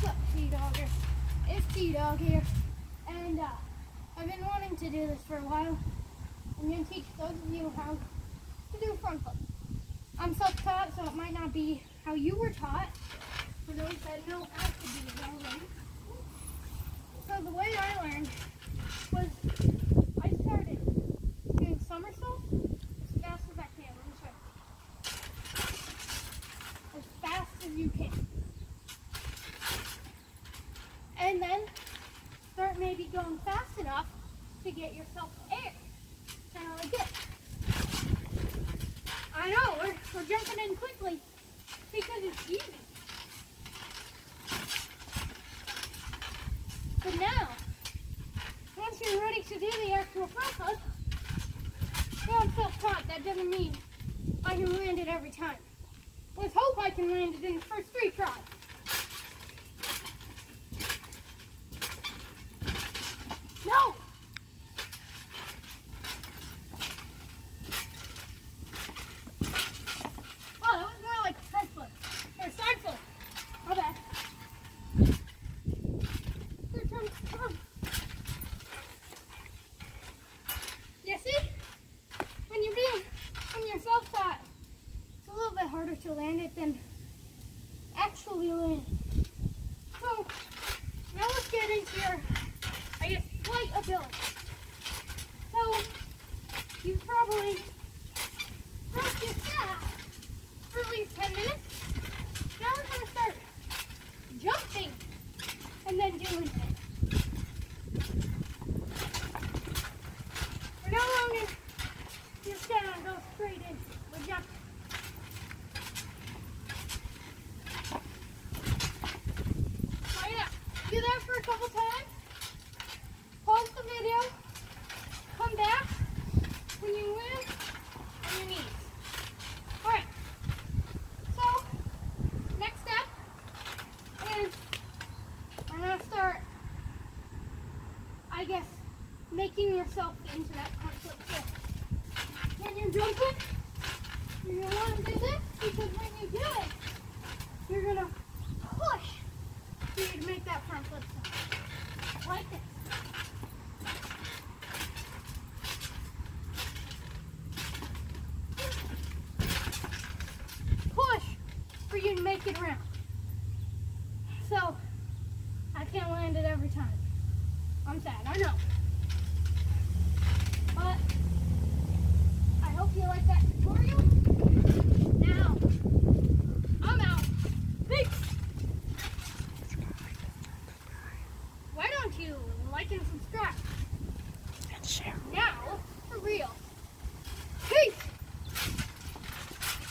What's up, T-Dogger? It's T-Dog here. And uh, I've been wanting to do this for a while. I'm going to teach those of you how to do front flip. I'm self-taught, so it might not be how you were taught. For those that know how to do it already. So the way I learned was I started doing somersaults as fast as I can. Let me show you. As fast as you can. And then start maybe going fast enough to get yourself air. Kind of like this. I know, we're, we're jumping in quickly because it's easy. But now, once you're ready to do the actual flip, well, I'm self-taught. That doesn't mean I can land it every time. Let's hope I can land it in the first three tries. No! Oh, that was more like a front flip. Or a side flip. My bad. Here it comes. Come. You see? When you're being, when you're self-taught, it's a little bit harder to land it than actually land. So, now let's get into your, I guess, flight ability. So, you've probably practiced that for at least 10 minutes. Now we're going to start jumping and then doing it. We're no longer just gonna go straight in. We're jumping. Oh yeah, do that for a couple times. Pause the video. Come back when you land on your knees. Alright. So, next step is we're gonna start, I guess, making yourself into that flip shift. When you're jumping, you're gonna want to do this because when you do it, you're gonna push for you to make that front flip sound. Like this. Push for you to make it around. So, I can't land it every time. I'm sad, I know. But,